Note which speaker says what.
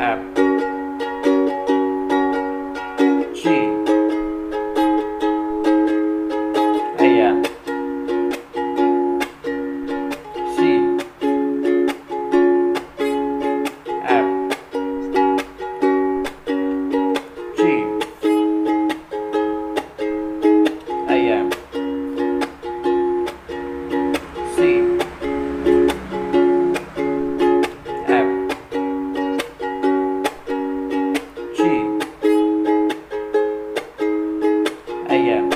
Speaker 1: ครับ a.m.